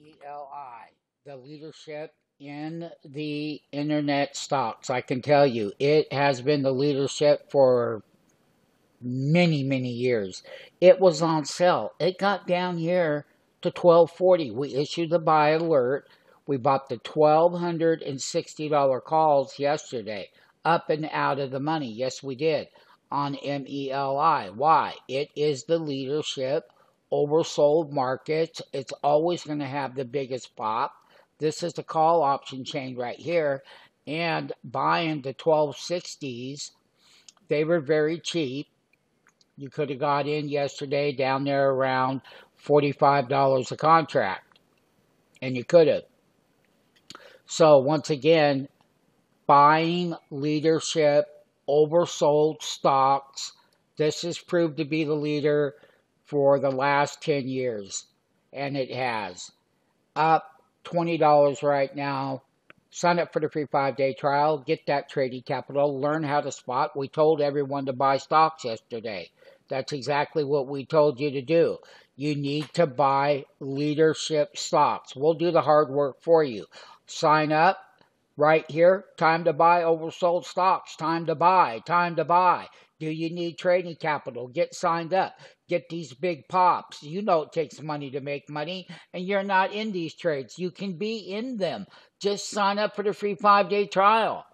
MELI, the leadership in the internet stocks. I can tell you, it has been the leadership for many, many years. It was on sale. It got down here to 1240. We issued the buy alert. We bought the $1,260 calls yesterday, up and out of the money. Yes, we did on MELI. Why? It is the leadership oversold markets. It's always going to have the biggest pop. This is the call option chain right here. And buying the 1260s, they were very cheap. You could have got in yesterday down there around $45 a contract. And you could have. So, once again, buying leadership, oversold stocks. This has proved to be the leader for the last 10 years, and it has. Up $20 right now. Sign up for the free five day trial, get that trading capital, learn how to spot. We told everyone to buy stocks yesterday. That's exactly what we told you to do. You need to buy leadership stocks. We'll do the hard work for you. Sign up right here. Time to buy oversold stocks. Time to buy. Time to buy. Do you need trading capital? Get signed up. Get these big pops. You know it takes money to make money, and you're not in these trades. You can be in them. Just sign up for the free five day trial.